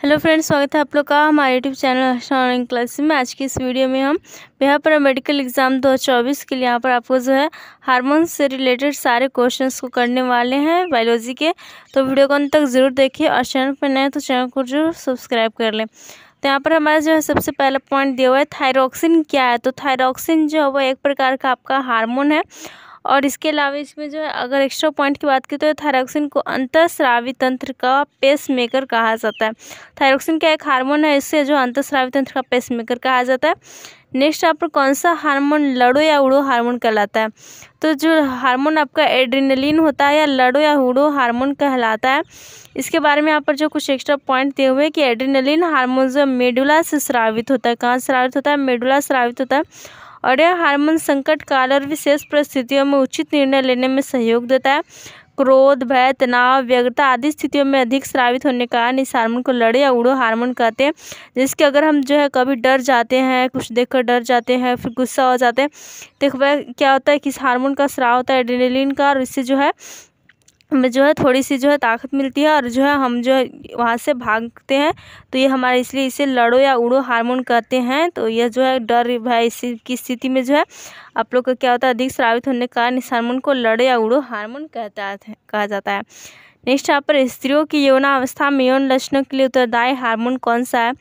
Hello friends, स्वागत है आप लोग का हमारे यूट्यूब चैनल ऑनलाइन क्लास में। आज की इस वीडियो में हम यहाँ पर मेडिकल एग्ज़ाम 2024 के लिए यहाँ पर आपको जो है हार्मोन से रिलेटेड सारे क्वेश्चंस को करने वाले हैं बायोलॉजी के। तो वीडियो को अंत तक ज़रूर देखिए और चैनल पर नए तो चैनल को ज़रूर सब्सक्राइब कर लें। तो यहाँ पर हमारा जो है सबसे पहला पॉइंट दिया हुआ है थायरोक्सिन क्या है? तो थायरोक्सिन जो है वो एक प्रकार का आपका हार्मोन है। और इसके अलावा इसमें जो है, अगर एक्स्ट्रा पॉइंट की बात करें तो थायरोक्सिन को अंतस्रावी तंत्र का पेस मेकर कहा जाता है। थायरोक्सिन क्या एक हार्मोन है, इससे जो अंतस्रावी तंत्र का पेस मेकर कहा जाता है। नेक्स्ट आप कौन सा हार्मोन लड़ो या उड़ो हार्मोन कहलाता है? तो जो हार्मोन आपका एड्रीनलिन होता है या लड़ो या उड़ो हार्मोन कहलाता है। इसके बारे में यहाँ पर जो कुछ एक्स्ट्रा पॉइंट दिए हुए हैं कि एड्रीनलिन हार्मोन जो मेडुला से स्रावित होता है, कहाँ स्रावित होता है? मेडुला स्रावित होता है। और यह हार्मोन संकट काल और विशेष परिस्थितियों में उचित निर्णय लेने में सहयोग देता है। क्रोध, भय, तनाव, व्यग्रता आदि स्थितियों में अधिक श्रावित होने के कारण इस हार्मोन को लड़े या उड़ो हार्मोन कहते हैं। जिसके अगर हम जो है कभी डर जाते हैं, कुछ देखकर डर जाते हैं, फिर गुस्सा हो जाते हैं तो वह क्या होता है कि इस हार्मोन का स्राव होता है एड्रेनलिन का और इससे जो है हमें जो है थोड़ी सी जो है ताकत मिलती है और जो है हम जो है वहाँ से भागते हैं। तो ये हमारे इसलिए इसे लड़ो या उड़ो, हार्मोन कहते हैं। तो यह जो है डर भय इसी की स्थिति में जो है आप लोग का क्या होता है, अधिक श्रावित होने के कारण इस हार्मोन को लड़ो या उड़ो, हार्मोन कहता है, कहा जाता है। नेक्स्ट यहाँ पर स्त्रियों की यौनावस्था में यौन लक्षणों के लिए उत्तरदायी हार्मोन कौन सा है?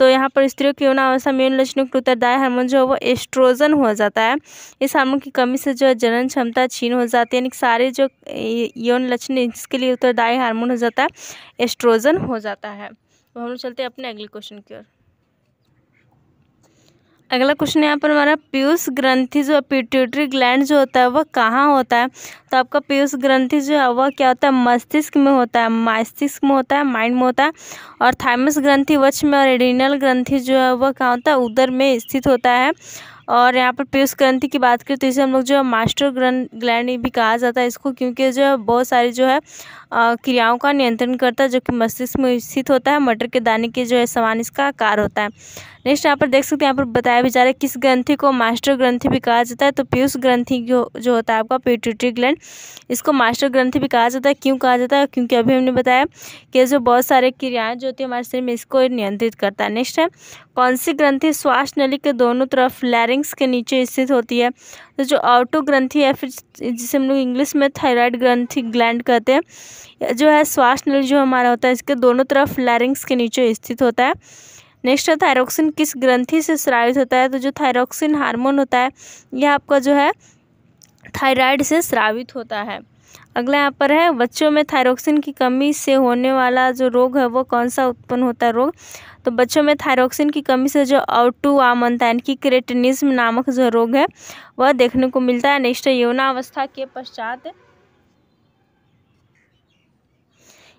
तो यहाँ पर स्त्रियों की यौन अवस्था में लक्षणों के उत्तरदायी हार्मोन जो है वो एस्ट्रोजन हो जाता है। इस हार्मोन की कमी से जो है जनन क्षमता छीन हो जाती है, यानी सारे जो यौन लक्षण इसके लिए उत्तरदायी हार्मोन हो जाता है, एस्ट्रोजन हो जाता है। तो हम लोग चलते हैं अपने अगले क्वेश्चन की ओर। अगला क्वेश्चन यहाँ पर हमारा पीयूष ग्रंथि जो है पिट्यूटरी ग्लैंड जो होता है, वह कहाँ होता है? तो आपका पीयूष ग्रंथि जो है, वह क्या होता है? मस्तिष्क में होता है, मस्तिष्क में होता है माइंड में होता है। और थाइमस ग्रंथि वक्ष में और एडिनल ग्रंथि जो है, वह कहाँ होता है? उदर में स्थित होता है। और यहाँ पर पीयूष ग्रंथि की बात करें तो इसे हम लोग जो है मास्टर ग्रंथ ग्लैंड भी कहा जाता है इसको, क्योंकि जो है, बहुत सारी जो है क्रियाओं का नियंत्रण करता है, जो कि मस्तिष्क में स्थित होता है, मटर के दाने के जो है समान इसका आकार होता है। नेक्स्ट यहाँ पर देख सकते हैं, यहाँ पर बताया भी जा रहा है किस ग्रंथि को मास्टर ग्रंथि भी कहा जाता है। तो पीयूष ग्रंथि जो जो होता है आपका पिट्यूटरी ग्लैंड इसको मास्टर ग्रंथि भी कहा जाता है। क्यों कहा जाता है? क्योंकि अभी हमने बताया कि जो बहुत सारे क्रियाएँ जो होती है हमारे शरीर में, इसको नियंत्रित करता है। नेक्स्ट है, कौन सी ग्रंथि श्वास नली के दोनों तरफ़ लैरिंग्स के नीचे स्थित होती है? तो जो ऑटो ग्रंथि है, फिर जिसे हम लोग इंग्लिश में थायराइड ग्रंथि ग्लैंड कहते हैं जो है श्वास नली जो हमारा होता है, इसके दोनों तरफ़ लैरिंग्स के नीचे स्थित होता है। नेक्स्ट है थायरोक्सिन किस ग्रंथि से स्रावित होता है? तो जो थायरोक्सिन हार्मोन होता है, यह आपका जो है थायराइड से स्रावित होता है। अगला यहाँ पर है, बच्चों में थायरोक्सिन की कमी से होने वाला जो रोग है, वो कौन सा उत्पन्न होता है रोग? तो बच्चों में थायरोक्सिन की कमी से जो आउटू आमनता यानी कि क्रेटनिज्म नामक जो रोग है, वह देखने को मिलता है। नेक्स्ट यौनावस्था के पश्चात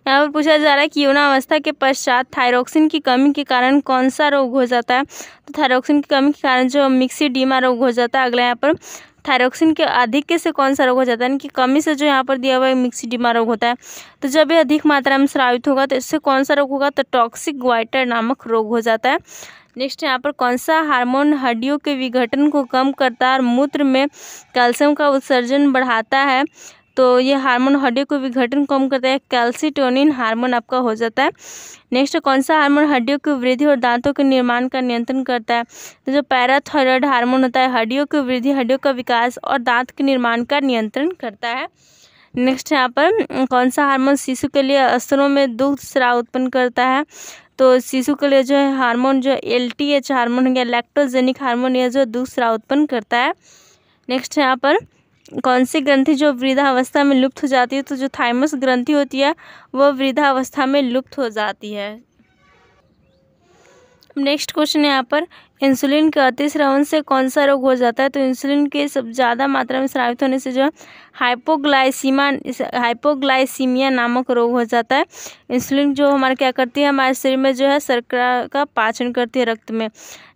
यहाँ पर पूछा जा रहा है कि यौनावस्था के पश्चात थायरोक्सिन की कमी के कारण कौन सा रोग हो जाता है? तो थायरोक्सिन की कमी के कारण जो मिक्सीडीमा रोग हो जाता है, अगला यहाँ पर। थायरोक्सिन के अधिक से कौन सा रोग हो जाता है? कि कमी से जो यहाँ पर दिया हुआ है मिक्सीडीमा रोग होता है। तो जब ये अधिक मात्रा में स्रावित होगा तो इससे कौन सा रोग होगा? तो टॉक्सिक ग्वाइटर नामक रोग हो जाता है। नेक्स्ट यहाँ पर, कौन सा हार्मोन हड्डियों के विघटन को कम करता है और मूत्र में कैल्शियम का उत्सर्जन बढ़ाता है? तो ये हार्मोन हड्डियों को विघटन कम करता है, कैल्सीटोनिन हार्मोन आपका हो जाता है। नेक्स्ट, कौन सा हार्मोन हड्डियों की वृद्धि और दांतों के निर्माण का नियंत्रण करता है? तो जो पैराथायरॉयड हार्मोन होता है, हड्डियों की वृद्धि, हड्डियों का विकास और दांत के निर्माण का नियंत्रण करता है। नेक्स्ट, यहाँ पर, कौन सा हार्मोन शिशु के लिए स्तरों में दुग्ध स्राव उत्पन्न करता है? तो शिशु के लिए जो है, हार्मोन जो एल टी एच हार्मोन या लैक्टोजेनिक हार्मोन यह जो दुग्ध स्राव उत्पन्न करता है। नेक्स्ट, यहाँ पर कौन सी ग्रंथि जो वृद्धावस्था में लुप्त हो जाती है तो जो थाइमस ग्रंथि होती है, वो वृद्धावस्था में लुप्त हो जाती है। नेक्स्ट क्वेश्चन है यहाँ पर इंसुलिन के अतिश्रवण से कौन सा रोग हो जाता है? तो इंसुलिन के सब ज़्यादा मात्रा में स्रावित होने से जो हाइपोग्लाइसीमा हाइपोग्लाइसीमिया नामक रोग हो जाता है। इंसुलिन जो हमारे क्या करती है? हमारे शरीर में जो है, शर्करा का पाचन करती है रक्त में।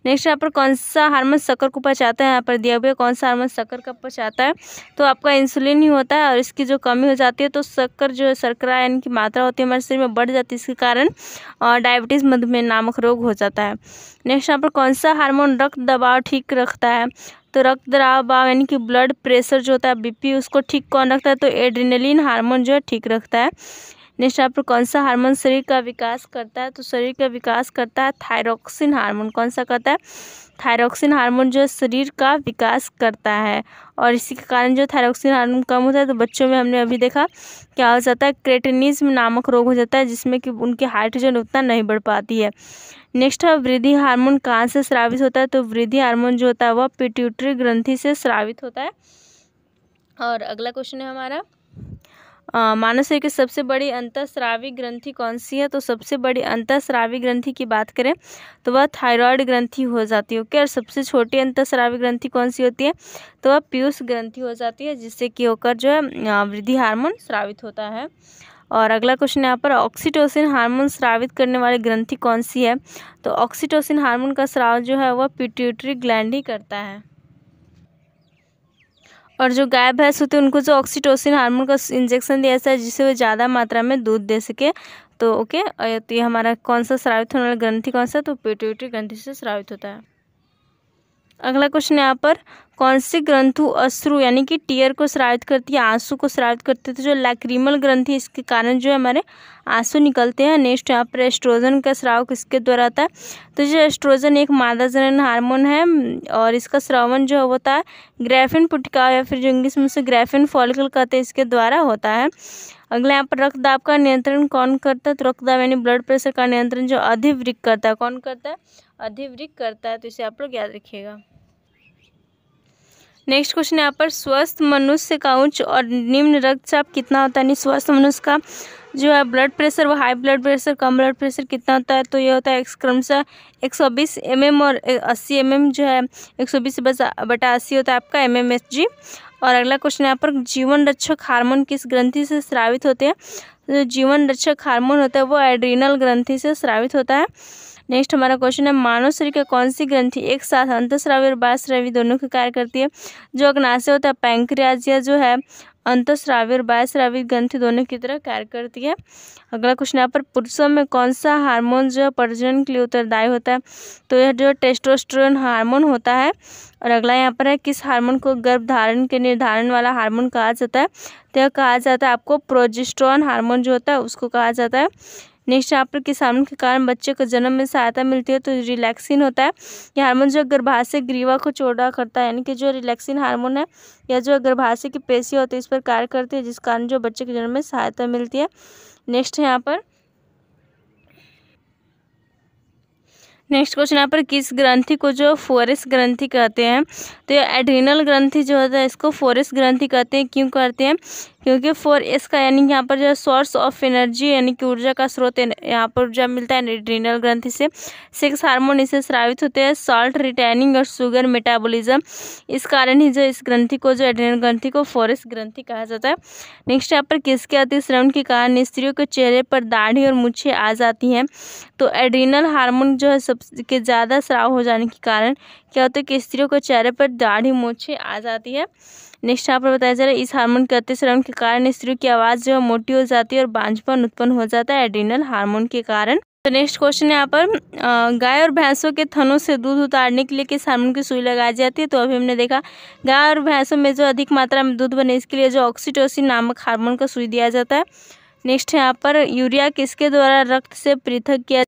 नेक्स्ट यहाँ पर कौन सा हार्मोन शक्कर को पचाता है? यहाँ पर दिया हुआ कौन सा हार्मोन शक्कर का पचाता है? तो आपका इंसुलिन ही होता है और इसकी जो कमी हो जाती है तो शक्कर जो है, शर्करा यानी कि मात्रा होती है हमारे शरीर में बढ़ जाती है इसके कारण डायबिटीज़ मधुमेह नामक रोग हो जाता है। नेक्स्ट यहाँ पर कौन सा हार्मोन रक्त दबाव ठीक रखता है? तो रक्त दबाव, यानी कि ब्लड प्रेशर जो होता है बीपी उसको ठीक कौन रखता है? तो एड्रीनलिन हार्मोन जो है, ठीक रखता है। नेक्स्ट यहाँ कौन सा हार्मोन शरीर का विकास करता है? तो शरीर का विकास करता है थायरोक्सिन हार्मोन। कौन सा करता है? थायरोक्सिन हार्मोन जो शरीर का विकास करता है। और इसी के कारण जो थायरोक्सिन हार्मोन कम होता है तो बच्चों में हमने अभी देखा क्या हो जाता है? क्रेटिनिज्म नामक रोग हो जाता है, जिसमें कि उनकी हाइट जो उतना नहीं बढ़ पाती है। नेक्स्ट है वृद्धि हार्मोन कहाँ से स्रावित होता है? तो वृद्धि हार्मोन जो होता है, वह पिट्यूटरी ग्रंथि से स्रावित होता है। और अगला क्वेश्चन है हमारा मानव शरीर की सबसे बड़ी अंतःस्रावी ग्रंथि कौन सी है? तो सबसे बड़ी अंतःस्रावी ग्रंथि की बात करें तो वह थायराइड ग्रंथि हो जाती है, ओके? और सबसे छोटी अंतःस्रावी ग्रंथि कौन सी होती है? तो वह पीयूष ग्रंथि हो जाती है, जिससे कि होकर जो है वृद्धि हार्मोन स्रावित होता है। और अगला क्वेश्चन यहाँ पर, ऑक्सीटोसिन हार्मोन स्रावित करने वाली ग्रंथि कौन सी है? तो ऑक्सीटोसिन हार्मोन का स्राव जो है, वह पिट्यूटरी ग्लैंड ही करता है। और जो गाय भैंस होती है, उनको जो ऑक्सीटोसिन हार्मोन का इंजेक्शन दिया जाता है, जिससे वो ज़्यादा मात्रा में दूध दे सके। तो ओके तो ये हमारा कौन सा श्रावित होने वाला ग्रंथि कौन सा तो पिट्यूटरी ग्रंथि से श्रावित होता है। अगला क्वेश्चन यहाँ पर। कौन से ग्रंथु अश्रु, यानी कि टीयर को श्रावित करती है, आँसू को श्रावित करती है तो जो लैक्रीमल ग्रंथि इसके कारण जो है हमारे आँसू निकलते हैं नेक्स्ट यहाँ पर एस्ट्रोजन का स्राव किसके द्वारा आता है? तो जो एस्ट्रोजन एक मादा जनन हार्मोन है, और इसका श्रवण जो होता है ग्रेफिन पुटिका या फिर जो इंग्लिश में से ग्रेफिन फॉलिकल कहते हैं, इसके द्वारा होता है। अगला यहाँ पर रक्तदाब का नियंत्रण कौन करता है? तो रक्तदाब, यानी ब्लड प्रेशर का नियंत्रण जो अधिवृक करता है, कौन करता है? अधिवृक करता है तो इसे आप लोग याद रखिएगा। नेक्स्ट क्वेश्चन यहाँ पर, स्वस्थ मनुष्य का उच्च और निम्न रक्तचाप कितना होता है? यानी स्वस्थ मनुष्य का जो है ब्लड प्रेशर वो हाई ब्लड प्रेशर कम ब्लड प्रेशर कितना होता है? तो ये होता है क्रमशः एक सौ बीस एम एम और अस्सी एम एम जो है, एक सौ बीस बटा अस्सी होता है आपका एम एम एस जी और अगला क्वेश्चन यहाँ पर, जीवन रक्षक हार्मोन किस ग्रंथि से स्रावित होते हैं? जो जीवन रक्षक हार्मोन होता है, वो एड्रीनल ग्रंथि से स्रावित होता है। नेक्स्ट हमारा क्वेश्चन है, मानव शरीर का कौन सी ग्रंथि एक साथ अंतस्रावी और बाह्यस्रावी दोनों का कार्य करती है? जो अग्नाशय होता है पैंक्रियाजिया जो है अंतस्रावी और बाह्यस्रावी ग्रंथि दोनों की तरह कार्य करती है। अगला क्वेश्चन यहाँ पर पुरुषों में कौन सा हार्मोन जो है, प्रजनन के लिए उत्तरदायी होता है? तो यह जो टेस्टोस्टेरोन हार्मोन होता है, और अगला यहाँ पर है, किस हार्मोन को गर्भ धारण के निर्धारण वाला हार्मोन कहा जाता है? तो यह कहा जाता है, आपको प्रोजेस्ट्रॉन हार्मोन जो होता है, उसको कहा जाता है। नेक्स्ट यहाँ पर किसान के कारण बच्चे को जन्म में सहायता मिलती है तो रिलैक्सिन होता है। यह हार्मोन जो गर्भाशय ग्रीवा को चौड़ा करता है, यानी कि जो रिलैक्सिन हार्मोन है, या जो गर्भाशय की पेशी होती है, इस पर कार्य करती है, जिस कारण जो बच्चे के जन्म में सहायता मिलती है। नेक्स्ट यहाँ पर नेक्स्ट क्वेश्चन, यहाँ पर किस ग्रंथि को जो फोरेस ग्रंथि कहते हैं तो ये एड्रिनल ग्रंथि जो होता है, इसको फोरेस ग्रंथि कहते हैं। क्यों कहते हैं? क्योंकि फोर एस का यानी यहाँ पर जो है सोर्स ऑफ़ एनर्जी यानी कि ऊर्जा का स्रोत यहाँ पर ऊर्जा मिलता है एड्रिनल ग्रंथि से। सिक्स हार्मोन इसे स्रावित होते हैं सॉल्ट रिटेनिंग और शुगर मेटाबॉलिज्म इस कारण ही जो इस ग्रंथि को, जो एड्रिनल ग्रंथि को फोरेस ग्रंथि कहा जाता है। नेक्स्ट यहाँ पर किसके अतिश्रवण के कारण स्त्रियों के चेहरे पर दाढ़ी और मुछे आ जाती हैं? तो एड्रिनल हार्मोन जो है सबके ज़्यादा स्राव हो जाने के कारण क्या होता है कि स्त्रियों को चेहरे पर दाढ़ी मूछे आ जाती है। नेक्स्ट यहाँ पर बताया जा रहा है, इस हार्मोन के अतिश्रवण के कारण स्त्रियों की आवाज़ जो है मोटी हो जाती है और बांझपन उत्पन्न हो जाता है एड्रीनल हार्मोन के कारण। तो नेक्स्ट क्वेश्चन यहाँ पर गाय और भैंसों के थनों से दूध उतारने के लिए किस हार्मोन की सुई लगाई जाती है? तो अभी हमने देखा, गाय और भैंसों में जो अधिक मात्रा में दूध बने, इसके लिए जो ऑक्सीटोसिन नामक हार्मोन का सुई दिया जाता है। नेक्स्ट यहाँ पर, यूरिया किसके द्वारा रक्त से पृथक किया